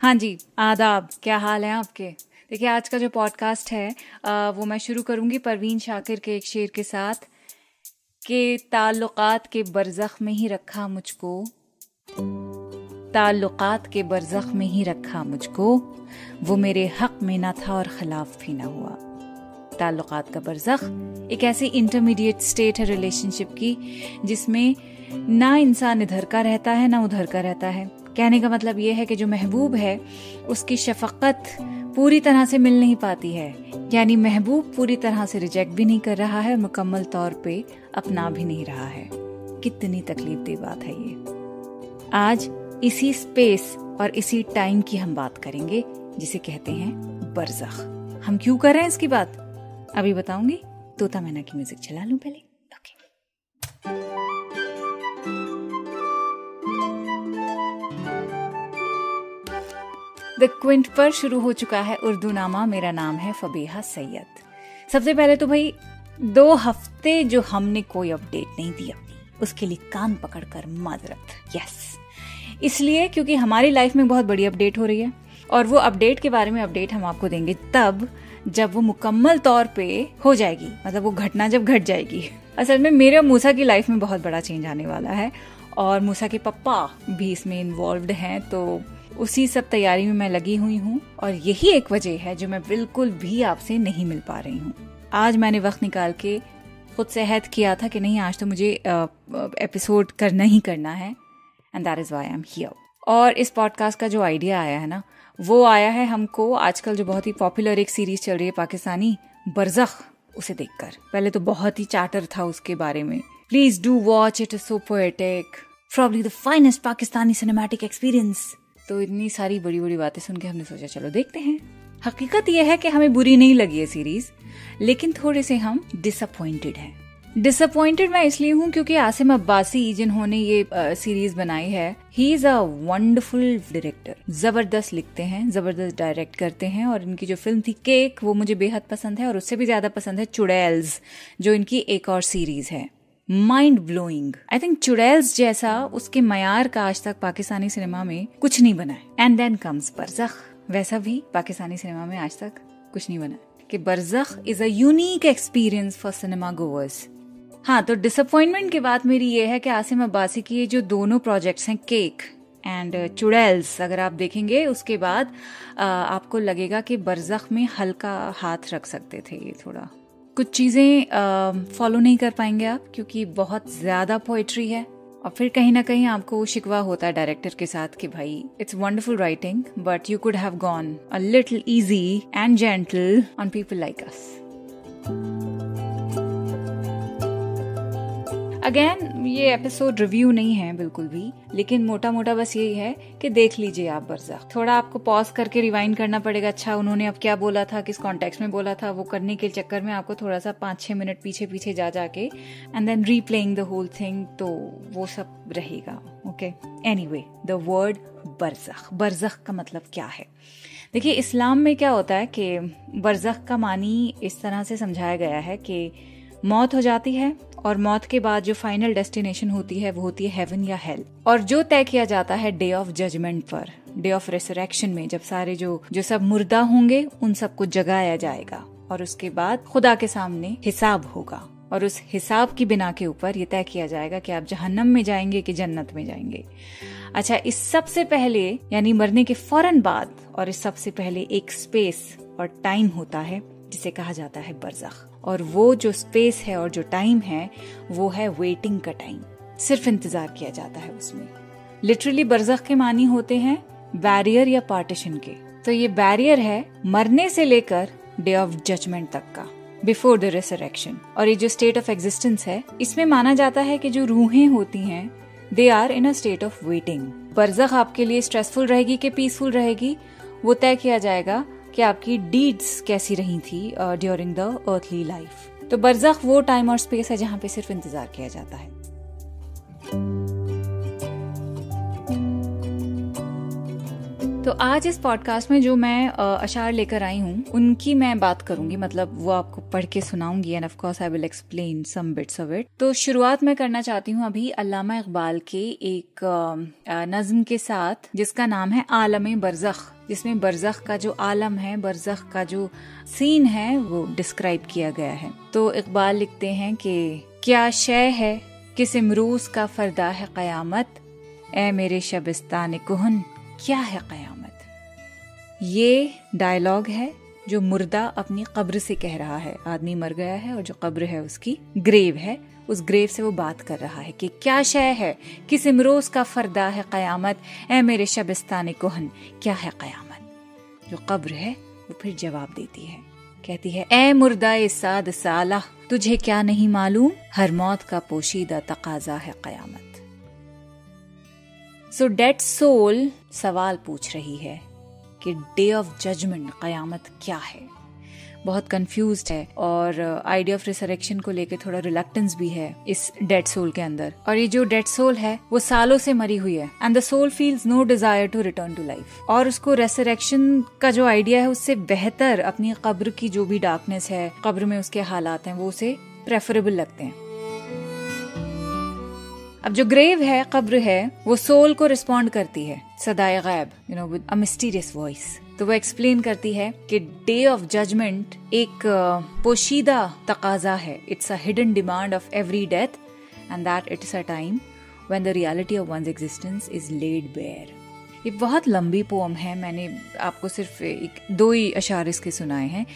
हाँ जी, आदाब। क्या हाल है आपके? देखिए, आज का जो पॉडकास्ट है वो मैं शुरू करूँगी परवीन शाकिर के एक शेर के साथ, कि ताल्लुकात के बरजख में ही रखा मुझको। ताल्लुकात के बरजख में ही रखा मुझको। वो मेरे हक में ना था और खिलाफ भी ना हुआ। ताल्लुकात का बरजख एक ऐसी इंटरमीडिएट स्टेट है रिलेशनशिप की, जिसमें ना इंसान इधर का रहता है, ना उधर का रहता है। कहने का मतलब ये है कि जो महबूब है, उसकी शफकत पूरी तरह से मिल नहीं पाती है। यानी महबूब पूरी तरह से रिजेक्ट भी नहीं कर रहा है मुकम्मल तौर पे अपना भी नहीं रहा है। कितनी तकलीफ़ दे बात है ये। आज इसी स्पेस और इसी टाइम की हम बात करेंगे, जिसे कहते हैं बरजख। हम क्यों कर रहे हैं इसकी बात? अभी बताऊँगी, तोता मैना की म्यूज़िक चला लूँ पहले। द क्विंट पर शुरू हो चुका है उर्दू नामा मेरा नाम है फबीहा सैयद। सबसे पहले तो भाई, दो हफ़्ते जो हमने कोई अपडेट नहीं दी अपनी, उसके लिए कान पकड़कर माजरत। यस इसलिए क्योंकि हमारी लाइफ में बहुत बड़ी अपडेट हो रही है, और वो अपडेट के बारे में अपडेट हम आपको देंगे तब जब वो मुकम्मल तौर पे हो जाएगी। मतलब वो घटना जब घट जाएगी। असल में मेरे और मूसा की लाइफ में बहुत बड़ा चेंज आने वाला है, और मूसा के पप्पा भी इसमें इन्वॉल्व हैं तो उसी सब तैयारी में मैं लगी हुई हूँ और यही एक वजह है जो मैं बिल्कुल भी आपसे नहीं मिल पा रही हूँ। आज मैंने वक्त निकाल के खुद से हैद किया था कि नहीं, आज तो मुझे एपिसोड करना ही करना है and that is why I am here और इस पॉडकास्ट का जो आइडिया आया है ना, वो आया है हमको आजकल जो बहुत ही पॉपुलर एक सीरीज़ चल रही है पाकिस्तानी, बरजख, उसे देखकर। पहले तो बहुत ही चार्टर था उसके बारे में। Please do watch it so poetic probably the finest Pakistani cinematic experience तो इतनी सारी बड़ी बड़ी बातें सुन के हमने सोचा, चलो देखते हैं। हकीकत यह है कि हमें बुरी नहीं लगी है सीरीज़ लेकिन थोड़े से हम डिसअपॉइंटेड हैं। डिसअपॉइंटेड मैं इसलिए हूँ क्योंकि आसिम अब्बासी, जिन्होंने ये सीरीज़ बनाई है he is a wonderful director ज़बरदस्त लिखते हैं, ज़बरदस्त डायरेक्ट करते हैं और इनकी जो फ़िल्म थी केक वो मुझे बेहद पसंद है और उससे भी ज़्यादा पसंद है चुड़ैल्स, जो इनकी एक और सीरीज़ है। Mind blowing I think Churails जैसा उसके मयार का आज तक पाकिस्तानी सिनेमा में कुछ नहीं बना है। And then comes Barzakh. वैसा भी पाकिस्तानी सिनेमा में आज तक कुछ नहीं बना कि Barzakh is a unique experience for cinema goers हाँ तो डिसअपॉइंटमेंट की बात मेरी ये है कि आसिम अब्बासी की ये जो दोनों प्रोजेक्ट्स हैं केक एंड चुड़ैल्स अगर आप देखेंगे उसके बाद आ, आपको लगेगा कि बरजख में हल्का हाथ रख सकते थे ये थोड़ा। कुछ चीज़ें फॉलो नहीं कर पाएँगे आप क्योंकि बहुत ज़्यादा पोइट्री है और फिर कहीं ना कहीं आपको शिकवा होता है डायरेक्टर के साथ कि भाई it's wonderful writing but you could have gone a little easy and gentle on people like us again ये एपिसोड रिव्यू नहीं है बिल्कुल भी, लेकिन मोटा मोटा बस यही है कि देख लीजिए आप बरजा। थोड़ा आपको पॉज करके रिवाइंड करना पड़ेगा। अच्छा उन्होंने अब क्या बोला था, किस कॉन्टेक्स्ट में बोला था, वो करने के चक्कर में आपको थोड़ा सा पाँच छह मिनट पीछे पीछे जा जाके and then replaying the whole thing तो वो सब रहेगा okay anyway the word Barzakh Barzakh का मतलब क्या है? देखिए, इस्लाम में क्या होता है कि बरजख का मानी इस तरह से समझाया गया है कि मौत हो जाती है और मौत के बाद जो फाइनल डेस्टिनेशन होती है, वो होती है हेवन या हेल और जो तय किया जाता है डे ऑफ़ जजमेंट पर डे ऑफ़ रेसरेक्शन में, जब सारे जो जो सब मुर्दा होंगे, उन सबको जगाया जाएगा और उसके बाद खुदा के सामने हिसाब होगा और उस हिसाब की बिना के ऊपर ये तय किया जाएगा कि आप जहन्नम में जाएँगे कि जन्नत में जाएँगे. अच्छा इस सबसे पहले, यानी मरने के फ़ौरन बाद और इस सबसे पहले एक स्पेस और टाइम होता है, जिसे कहा जाता है बरजख. और वो जो स्पेस है और जो टाइम है, वो है वेटिंग का टाइम सिर्फ़ इंतज़ार किया जाता है उसमें. लिटरली बरजख के मानी होते हैं बैरियर या पार्टीशन के. तो ये बैरियर है मरने से लेकर डे ऑफ़ जजमेंट तक का बिफोर द रिसरेक्शन और ये जो स्टेट ऑफ़ एग्जिस्टेंस है, इसमें माना जाता है कि जो रूहें होती हैं they are in a state of waiting Barzakh आपके लिए स्ट्रेसफुल रहेगी कि पीसफुल रहेगी? वो तय किया जाएगा कि आपकी डीड्स कैसी रही थी ड्यूरिंग द अर्थली लाइफ तो बरजख वो टाइम और स्पेस है जहाँ पे सिर्फ़ इंतज़ार किया जाता है। तो आज इस पॉडकास्ट में जो मैं अशार लेकर आई हूँ, उनकी मैं बात करूँगी। मतलब वो आपको पढ़ के सुनाऊँगी and of course I will explain some bits of it तो शुरुआत मैं करना चाहती हूँ अभी अल्लामा इकबाल के एक नज्म के साथ, जिसका नाम है आलम बरजख जिसमें बरजख का जो आलम है, बरजख का जो सीन है, वो डिस्क्राइब किया गया है। तो इकबाल लिखते हैं कि, क्या शय है किस इमरूज का फरदा है कयामत? ए मेरे शबिस्तान कुहन, क्या है कयामत? ये डायलॉग है जो मुर्दा अपनी कब्र से कह रहा है। आदमी मर गया है और जो कब्र है उसकी ग्रेव है। उस ग्रेव से वो बात कर रहा है कि क्या शय है किस इमरोज का फरदा है कयामत। ए मेरे शबिस्तान कोहन, क्या है कयामत? जो कब्र है, वो फिर जवाब देती है। कहती है ए मुर्दा साद साला तुझे क्या नहीं मालूम? हर मौत का पोशीदा तकाजा है कयामत. सो डेट सोल सवाल पूछ रही है कि डे ऑफ़ जजमेंट कयामत क्या है? बहुत कंफ्यूज है और आइडिया ऑफ़ रिसरेक्शन को लेकर थोड़ा रिलेक्टेंस भी है इस डेड सोल के अंदर। और ये जो डेड सोल है, वो सालों से मरी हुई है। And the soul feels no desire to return to life और उसको रेसरेक्शन का जो आइडिया है, उससे बेहतर अपनी कब्र की जो भी डार्कनेस है, कब्र में उसके हालात हैं, वो उसे प्रेफरेबल लगते हैं। अब जो ग्रेव है, कब्र है, वो सोल को रिस्पॉन्ड करती है, सदाए गैब you know with a mysterious voice तो वो एक्सप्लेन करती है कि डे ऑफ़ जजमेंट एक पोशीदा तकाजा है। It's a hidden demand of every death and that it's a time when the reality of one's existence is laid bare ये बहुत लंबी पोम है। मैंने आपको सिर्फ़ एक, दो ही अशार इसके सुनाए हैं।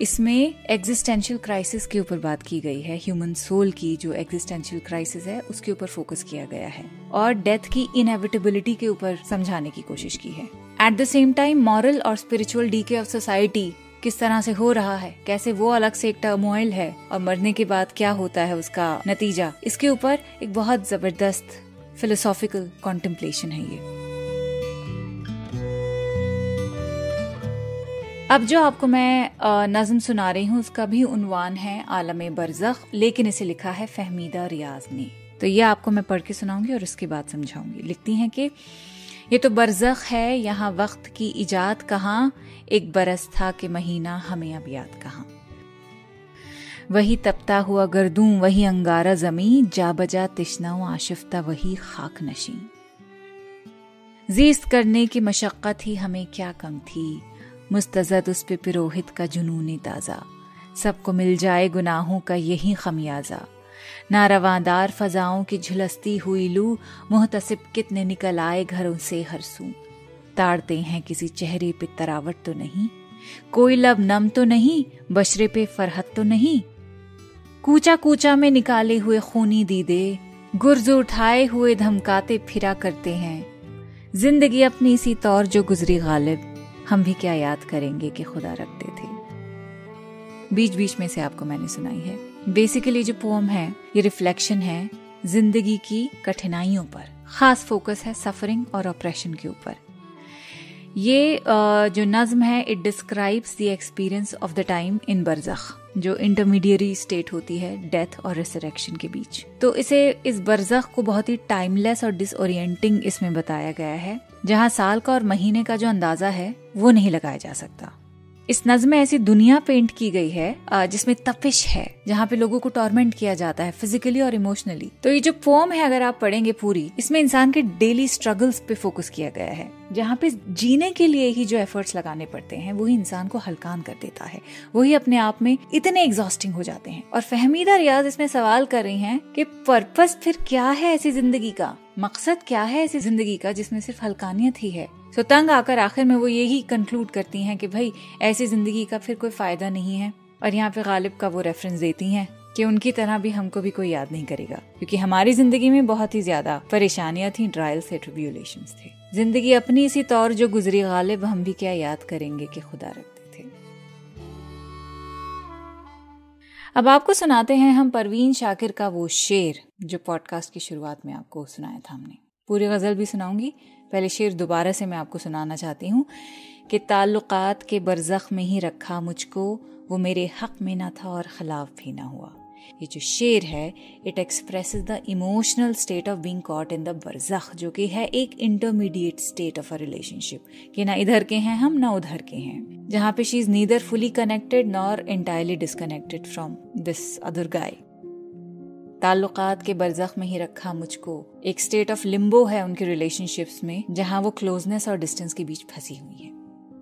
इसमें एग्जिस्टेंशियल क्राइसिस के ऊपर बात की गई है। ह्यूमन सोल की जो एग्जिस्टेंशियल क्राइसिस है, उसके ऊपर फोकस किया गया है। और डेथ की इनएविटेबिलिटी के ऊपर समझाने की कोशिश की है। At the same time moral और स्पिरिचुअल डीके ऑफ़ सोसाइटी किस तरह से हो रहा है? कैसे वो अलग से एक टर्मोइल है? और मरने के बाद क्या होता है उसका नतीजा? इसके ऊपर एक बहुत ज़बरदस्त फिलोसॉफिकल कॉन्टेम्पलेशन है ये। अब जो आपको मैं नज्म सुना रही हूँ, उसका भी उनवान है आलम बरजख, लेकिन इसे लिखा है फहमीदा रियाज ने। तो ये आपको मैं पढ़ के सुनाऊँगी और उसके बाद समझाऊँगी। लिखती हैं कि ये तो बरजख है यहाँ वक्त की इजाद कहाँ, एक बरस था कि महीना हमें अब याद कहाँ। वही तपता हुआ गर्दू, वही अंगारा जमी जा बजा तिश्ना आशिफ्ता, वही खाक नशी जीस्त करने की मशक्कत ही हमें क्या कम थी, मुस्तजद उस पे पिरोहित का जुनून ताज़ा सबको मिल जाए गुनाहों का यही खमियाजा। ना रवादार फजाओं की झुलसती हुई लू मुहतसिब कितने निकल आए घरों से हरसू। ताड़ते हैं किसी चेहरे पे तरावट तो नहीं, कोई लब नम तो नहीं, बशरे पे फरहत तो नहीं। कूचा कूचा में निकाले हुए खूनी दीदे, गुर्ज उठाए हुए धमकाते फिरा करते हैं। ज़िंदगी अपनी सी तौर जो गुजरी गालिब, हम भी क्या याद करेंगे कि खुदा रखते थे। बीच बीच में से आपको मैंने सुनाई है। बेसिकली जो पोम है, ये रिफ्लेक्शन है ज़िंदगी की कठिनाइयों पर। खास फोकस है सफरिंग और ऑपरेशन के ऊपर। ये जो नज्म है it describes the experience of the time in Barzakh जो इंटरमीडियरी स्टेट होती है डेथ और रिसरेक्शन के बीच। तो इसे, इस बरजख को बहुत ही टाइमलेस और डिसोरिएंटिंग इसमें बताया गया है, जहाँ साल का और महीने का जो अंदाज़ा है, वो नहीं लगाया जा सकता। इस नज्म में ऐसी दुनिया पेंट की गई है जिसमें तपिश है, जहाँ पे लोगों को टॉर्मेंट किया जाता है फिजिकली और इमोशनली तो ये जो पोम है, अगर आप पढ़ेंगे पूरी, इसमें इंसान के डेली स्ट्रगल्स पे फोकस किया गया है, जहाँ पे जीने के लिए ही जो एफर्ट्स लगाने पड़ते हैं, वही इंसान को हल्कान कर देता है। वही अपने आप में इतने एग्जॉस्टिंग हो जाते हैं। और फहमीदा रियाज इसमें सवाल कर रही हैं कि पर्पस फिर क्या है ऐसी ज़िंदगी का? मकसद क्या है ऐसी ज़िंदगी का, जिसमें सिर्फ़ हल्कानियत ही है? सो तंग आकर आखिर में वो यही कंक्लूड करती हैं कि भाई, ऐसी ज़िंदगी का फिर कोई फ़ायदा नहीं है। और यहाँ पे गालिब का वो रेफरेंस देती हैं कि उनकी तरह भी हमको भी कोई याद नहीं करेगा। क्योंकि हमारी ज़िंदगी में बहुत ही ज़्यादा परेशानियाँ थी ट्रायल्स थे ट्रिब्यूलेशन थे। ज़िंदगी अपनी इसी तौर जो गुजरी गालिब, हम भी क्या याद करेंगे कि खुदा रखते थे। अब आपको सुनाते हैं हम परवीन शाकिर का वो शेर, जो पॉडकास्ट की शुरुआत में आपको सुनाया था हमने। पूरी गज़ल भी सुनाऊँगी। पहले शेर दोबारा से मैं आपको सुनाना चाहती हूँ कि ताल्लुकात के बरजख में ही रखा मुझको, वो मेरे हक में ना था और खिलाफ भी ना हुआ। ये जो शेर है it express the emotional state of being caught in the Barzakh जो कि है एक intermediate state of a relationship कि ना इधर के हैं हम, ना उधर के हैं। जहाँ पे she is neither fully connected nor entirely disconnected from this other guy ताल्लुकात के बरजख में ही रखा मुझको। एक स्टेट ऑफ़ लिम्बो है उनके रिलेशनशिप्स में, जहाँ वो क्लोजनेस और डिस्टेंस के बीच फंसी हुई है।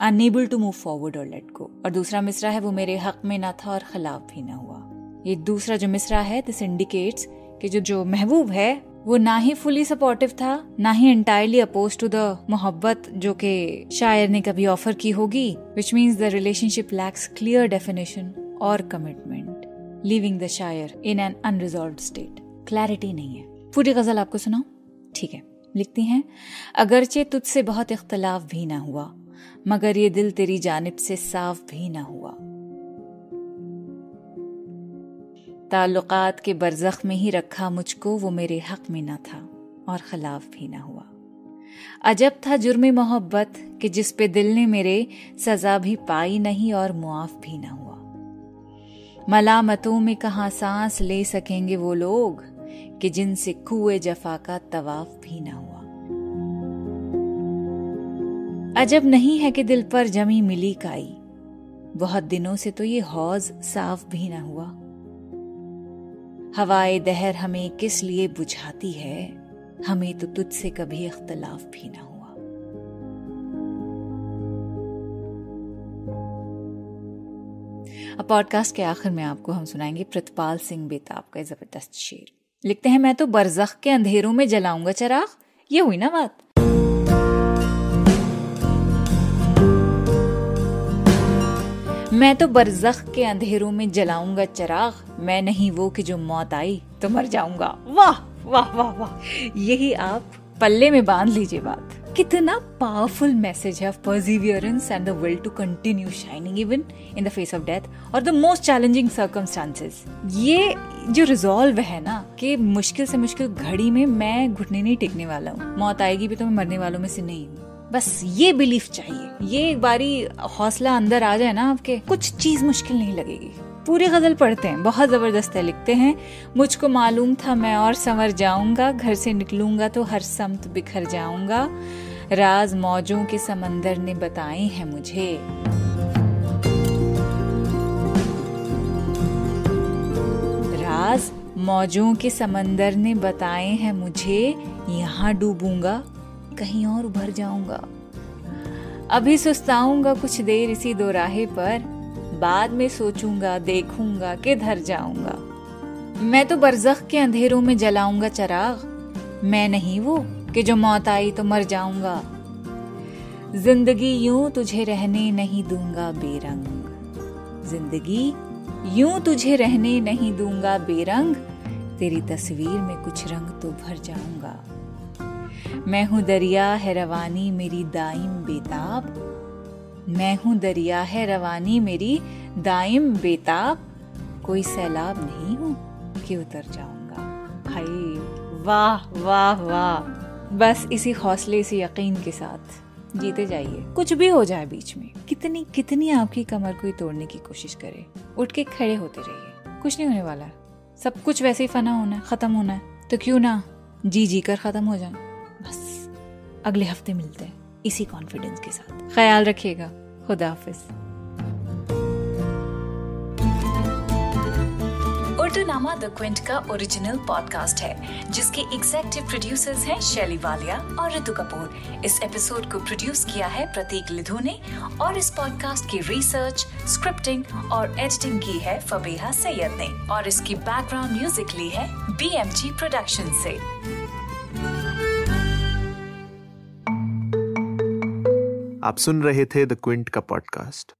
अनएबल टू मूव फॉरवर्ड और लेट गो और दूसरा मिसरा है, वो मेरे हक में ना था और खिलाफ भी ना हुआ। ये दूसरा जो मिसरा है दिस इंडिकेट्स कि जो जो महबूब है, वो ना ही फुली सपोर्टिव था, ना ही एंटायरली अपोज टू द मोहब्बत जो कि शायर ने कभी ऑफ़र की होगी which means the relationship lacks clear definition और कमिटमेंट लिविंग द शायर in an unresolved state clarity नहीं है। पूरी गज़ल आपको सुनाओ ठीक है। लिखती हैं, अगरचे तुझसे बहुत इख्तलाफ भी ना हुआ, मगर ये दिल तेरी जानिब से साफ़ भी ना हुआ। ताल्लुकात के बरजख में ही रखा मुझको वो मेरे हक में ना था और खिलाफ भी ना हुआ। अजब था जुर्म मोहब्बत कि जिस पे दिल ने मेरे सजा भी पाई नहीं और मुआफ भी ना हुआ। मलामतों में कहा सांस ले सकेंगे वो लोग कि जिनसे कुए जफा का तवाफ भी ना हुआ। अजब नहीं है कि दिल पर जमी मिली काई। बहुत दिनों से तो ये हौज साफ़ भी ना हुआ। हवाए दहर हमें किस लिए बुझाती है? हमें तो तुझसे कभी इख्तलाफ भी ना हुआ। अब पॉडकास्ट के आखिर में आपको हम सुनाएँगे प्रतपाल सिंह बेताब का ज़बरदस्त शेर। लिखते हैं, मैं तो बरजख के अंधेरों में जलाऊँगा चराग। ये हुई ना बात? मैं तो बरजख के अंधेरों में जलाऊँगा चराग। मैं नहीं वो कि जो मौत आई तो मर जाऊँगा। वाह वाह वाह वाह। यही आप पल्ले में बाँध लीजिए बात। कितना पावरफुल मैसेज है perseverance and the will to continue shining even in the face of death और द मोस्ट चैलेंजिंग सर्कमस्टांसेस ये जो रिजॉल्व है ना, कि मुश्किल से मुश्किल घड़ी में मैं घुटने नहीं टेकने वाला हूँ। मौत आएगी भी तो मैं मरने वालों में से नहीं हूँ। बस ये बिलीफ चाहिए। ये एक बारी हौसला अंदर आ जाए ना आपके, कुछ चीज़ मुश्किल नहीं लगेगी। पूरी गज़ल पढ़ते हैं, बहुत ज़बरदस्त है, लिखते हैं। मुझको मालूम था मैं और संवर जाऊँगा, घर से निकलूँगा तो हर समत बिखर जाऊँगा। राज मौजों के समंदर ने बताए हैं मुझे। राज मौजों के समंदर ने बताए हैं मुझे, यहाँ डूबूँगा, कहीं और उभर जाऊँगा। अभी सुस्ताऊँगा कुछ देर इसी दो राहे पर बाद में सोचूँगा, देखूँगा किधर जाऊँगा। मैं तो बरजख के अंधेरों में जलाऊँगा चराग। मैं नहीं वो कि जो मौत आई तो मर जाऊँगा। ज़िंदगी यूँ तुझे रहने नहीं दूँगा बेरंग। ज़िंदगी यूँ तुझे रहने नहीं दूँगा बेरंग। तेरी तस्वीर में कुछ रंग तो भर जाऊँगा। मैं हूँ दरिया, है रवानी मेरी दाइम बेताब। मैं हूँ दरिया है रवानी, मेरी दाइम बेताब। कोई सैलाब नहीं हूँ कि उतर जाऊँगा। हाय वाह वाह वाह। बस इसी हौसले, इसी यकीन के साथ जीते जाइए। कुछ भी हो जाए बीच में, कितनी कितनी आपकी कमर को तोड़ने की कोशिश करे। उठ के खड़े होते रहिए। कुछ नहीं होने वाला। सब कुछ वैसे ही फना होना है, खत्म होना है। तो क्यों ना? जी जी कर खत्म हो जाए। बस, अगले हफ़्ते मिलते हैं। इसी कॉन्फिडेंस के साथ। ख्याल रखिएगा। खुदा हाफिज। नामा द क्विंट का ओरिजिनल पॉडकास्ट है जिसके एग्जेक्टिव प्रोड्यूसर्स हैं शैली वालिया और ऋतु कपूर इस एपिसोड को प्रोड्यूस किया है प्रतीक लिधु ने और इस पॉडकास्ट की रिसर्च स्क्रिप्टिंग और एडिटिंग की है फबीहा सैयद ने। और इसकी बैकग्राउंड म्यूज़िक ली है बी एम जी प्रोडक्शन से। आप सुन रहे थे द क्विंट का पॉडकास्ट